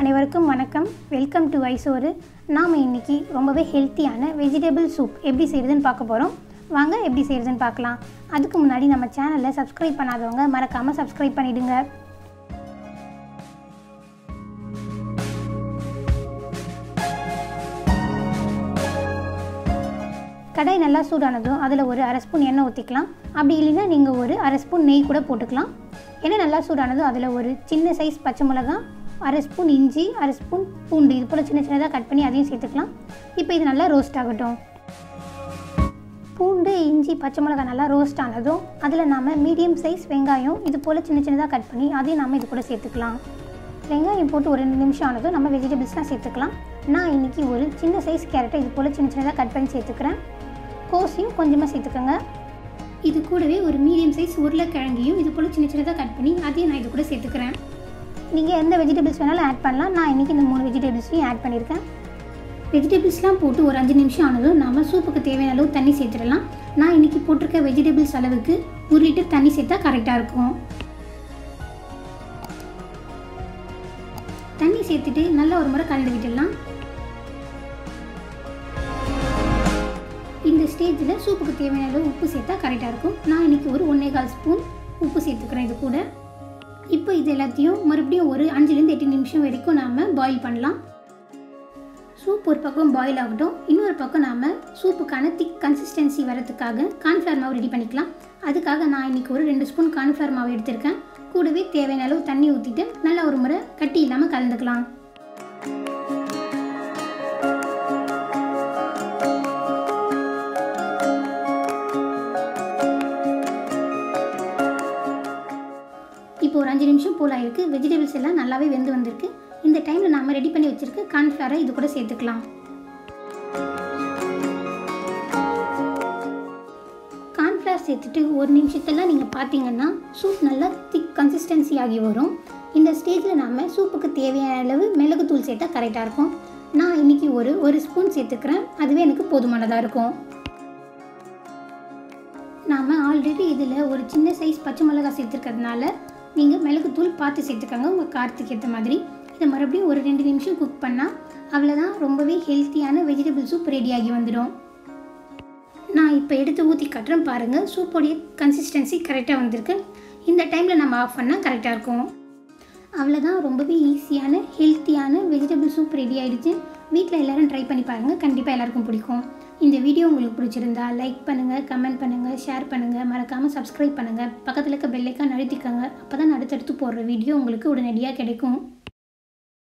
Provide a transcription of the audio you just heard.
அனைவருக்கும் வணக்கம். Welcome to ஐசோறு நாம் இன்னைக்கு ரொம்பவே ஹெல்த்தியான வெஜிடபிள் சூப் எப்படி செய்கிறதுன்னு பார்க்க போகிறோம் வாங்க எப்படி செய்கிறதுன்னு பார்க்கலாம். அதுக்கு முன்னாடி நம்ம சேனலை சப்ஸ்கிரைப் பண்ணாதவங்க மறக்காமல் சப்ஸ்கிரைப் பண்ணிவிடுங்க கடாய் நல்லா சூடானதும் அதில் ஒரு அரை ஸ்பூன் எண்ணெய் ஊற்றிக்கலாம் அப்படி இல்லைன்னா நீங்கள் ஒரு அரை ஸ்பூன் நெய் கூட போட்டுக்கலாம். எண்ணெய் நல்லா சூடானதும் அதில் ஒரு சின்ன சைஸ் பச்சை மிளகாய் அரை ஸ்பூன் இஞ்சி அரை ஸ்பூன் பூண்டு. இது போல் சின்ன சின்னதாக கட் பண்ணி அதையும் சேர்த்துக்கலாம். இப்போ இது நல்லா ரோஸ்ட் ஆகட்டும். பூண்டு இஞ்சி பச்சை மிளகாய் நல்லா ரோஸ்ட் ஆனதும் அதில் நாம் மீடியம் சைஸ் வெங்காயம் இது போல் சின்ன சின்னதாக கட் பண்ணி அதையும் நாம் இது கூட சேர்த்துக்கலாம். வெங்காயம் போட்டு ஒரு ரெண்டு நிமிஷம் ஆனதும் நம்ம வெஜிடபிள்ஸ்லாம் சேர்த்துக்கலாம். நான் இன்றைக்கி ஒரு சின்ன சைஸ் கேரட்டை இது போல் சின்ன சின்னதாக கட் பண்ணி சேர்த்துக்கிறேன். கோஸையும் கொஞ்சமாக சேர்த்துக்கோங்க. இது கூடவே ஒரு மீடியம் சைஸ் உருளைக்கிழங்கையும் இது போல் சின்ன சின்னதாக கட் பண்ணி அதையும் நான் இது கூட சேர்த்துக்கிறேன். நீங்கள் எந்த வெஜிடபிள்ஸ் வேணாலும் ஆட் பண்ணலாம். நான் இன்றைக்கி இந்த மூணு வெஜிடபிள்ஸையும் ஆட் பண்ணியிருக்கேன் வெஜிடபிள்ஸ்லாம் போட்டு ஒரு அஞ்சு நிமிஷம் ஆனதும் நம்ம சூப்புக்கு தேவையான அளவு தண்ணி சேர்த்துடலாம். நான் இன்றைக்கி போட்டிருக்க வெஜிடபிள்ஸ் அளவுக்கு ஒரு லிட்டர் தண்ணி சேர்த்தா கரெக்டாக இருக்கும். தண்ணி சேர்த்துட்டு நல்லா ஒரு முறை கலந்து விட்டுடலாம். இந்த ஸ்டேஜில் சூப்புக்கு தேவையான அளவு உப்பு சேர்த்தா கரெக்டாக இருக்கும். நான் இன்றைக்கி ஒரு ஒன்றே கால் ஸ்பூன் உப்பு சேர்த்துக்கிறேன் இது கூட. இப்போ இது எல்லாத்தையும் மறுபடியும் ஒரு அஞ்சுலேருந்து எட்டு நிமிஷம் வரைக்கும் நாம் பாயில் பண்ணலாம். சூப் ஒரு பக்கம் பாயில் ஆகட்டும். இன்னொரு பக்கம் நாம் சூப்புக்கான திக் கன்சிஸ்டன்சி வரதுக்காக கார்ன்ஃப்ளவர் மாவு ரெடி பண்ணிக்கலாம். அதுக்காக நான் இன்றைக்கி ஒரு ரெண்டு ஸ்பூன் கார்ன்ஃப்ளவர் மாவு எடுத்திருக்கேன். கூடவே தேவையான அளவு தண்ணி ஊற்றிட்டு நல்லா ஒரு முறை கட்டி இல்லாமல் கலந்துக்கலாம். இப்போ ஒரு அஞ்சு நிமிஷம் போல் ஆயிருக்கு. வெஜிடபிள்ஸ் எல்லாம் நல்லாவே வெந்து வந்திருக்கு. இந்த டைமில் நாம் ரெடி பண்ணி வச்சுருக்க கார்ன்ஃப்ளவரை இது கூட சேர்த்துக்கலாம். கார்ன்ஃப்ளவர் சேர்த்துட்டு ஒரு நிமிஷத்தெல்லாம் நீங்கள் பார்த்தீங்கன்னா சூப் நல்லா திக் கன்சிஸ்டன்சி ஆகி வரும். இந்த ஸ்டேஜில் நாம் சூப்புக்கு தேவையான அளவு மிளகுத்தூள் சேர்த்தா கரெக்டாக இருக்கும். நான் இன்றைக்கி ஒரு ஒரு ஸ்பூன் சேர்த்துக்கிறேன். அதுவே எனக்கு போதுமானதாக இருக்கும். நாம் ஆல்ரெடி இதில் ஒரு சின்ன சைஸ் பச்சை மிளகாய் சேர்த்துருக்கிறதுனால நீங்கள் மிளகுத்தூள் பார்த்து சேர்த்துக்கோங்க உங்கள் காரத்துக்கு ஏற்ற மாதிரி. இதை மறுபடியும் ஒரு ரெண்டு நிமிஷம் குக் பண்ணால் அவ்வளோதான் ரொம்பவே ஹெல்த்தியான வெஜிடபிள் சூப் ரெடியாகி வந்துடும் நான் இப்போ எடுத்து ஊற்றி காட்டுறேன் பாருங்கள் சூப்போடைய கன்சிஸ்டன்சி கரெக்டாக வந்திருக்கு. இந்த டைமில் நம்ம ஆஃப் பண்ணால் கரெக்டாக இருக்கும். அவ்வளோதான் ரொம்பவே ஈஸியான ஹெல்த்தியான வெஜிடபிள் சூப் ரெடி ஆகிடுச்சு வீட்டில் எல்லோரும் ட்ரை பண்ணி பாருங்கள் கண்டிப்பாக எல்லாருக்கும் பிடிக்கும். இந்த வீடியோ உங்களுக்கு பிடிச்சிருந்தா லைக் பண்ணுங்கள் கமெண்ட் பண்ணுங்கள் ஷேர் பண்ணுங்கள் மறக்காமல் சப்ஸ்கிரைப் பண்ணுங்கள் பக்கத்தில் இருக்க பெல்லைக்கான் அழுத்திக்கோங்க. அப்போ தான் அடுத்தடுத்து போடுற வீடியோ உங்களுக்கு உடனடியாக கிடைக்கும்.